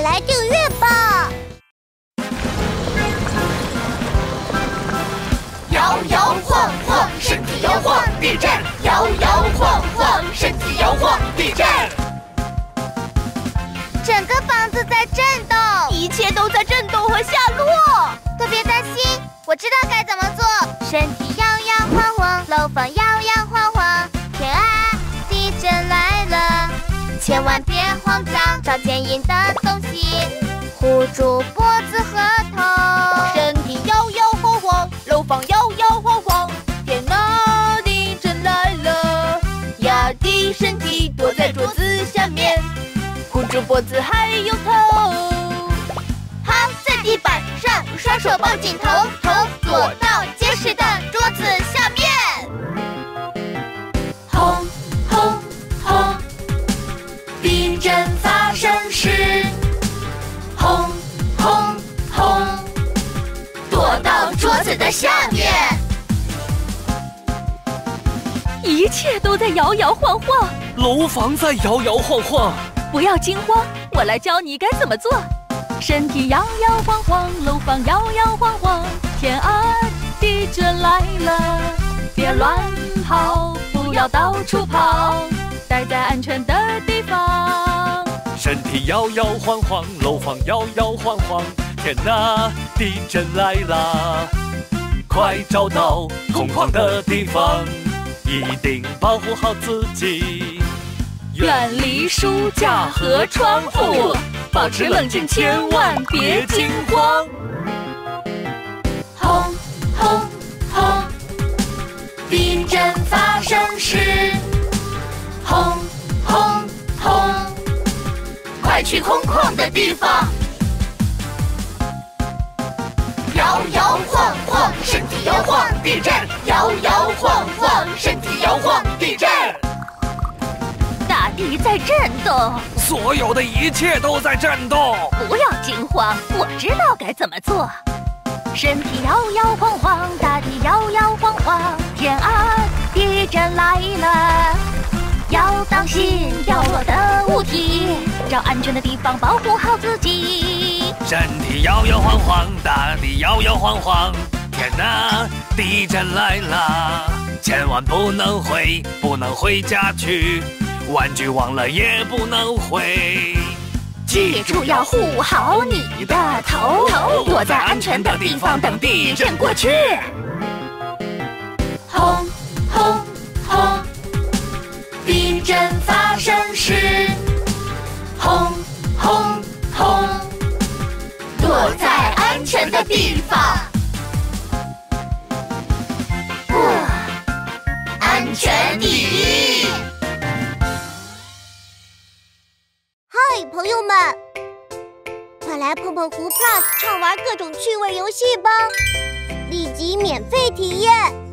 来订阅吧！摇摇晃晃，身体摇晃，地震；摇摇晃晃，身体摇晃，地震。整个房子在震动，一切都在震动和下落。可别担心，我知道该怎么做。身体摇摇晃晃，楼房摇摇找坚硬的东西护住脖子和头。身体摇摇晃晃，楼房摇摇晃晃，天啊，地震来了！压低身体，躲在桌子下面，护住脖子还有头。趴在地板上，双手抱紧头，头躲到结实的一切都在摇摇晃晃，楼房在摇摇晃晃。不要惊慌，我来教你该怎么做。身体摇摇晃晃，楼房摇摇晃晃，天啊，地震来了！别乱跑，不要到处跑，待在安全的地方。身体摇摇晃晃，楼房摇摇晃晃，天哪，地震来啦！快找到空旷的地方，一定保护好自己。远离书架和窗户，保持冷静，千万别惊慌。轰轰轰！地震发生时，轰轰轰！快去空旷的地方。摇摇晃晃，身体摇晃，地震；摇摇，晃，地震。大地在震动，所有的一切都在震动。不要惊慌，我知道该怎么做。身体摇摇晃晃，大地摇摇晃晃，天啊，地震来了！要当心掉落的物体，找安全的地方保护好自己。身体摇摇晃晃，大地摇摇晃晃，天哪，地震来了！千万不能回，不能回家去，玩具忘了也不能回。记住要护好你的头，躲在安全的地方等地震过去。轰轰轰！地震发生时，轰轰轰！躲在安全的地方。来碰碰胡 Plus 畅玩各种趣味游戏吧！立即免费体验。